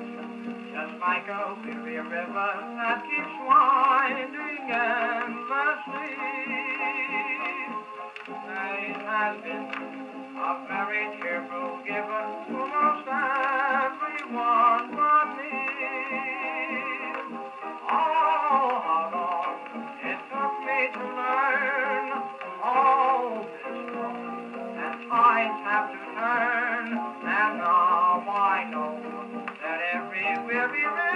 Just like a weary river that keeps winding endlessly. Night has been a very cheerful giver to most everyone but me. Oh, how long it took me to learn all this wrong that I have to turn, and now I know that every weary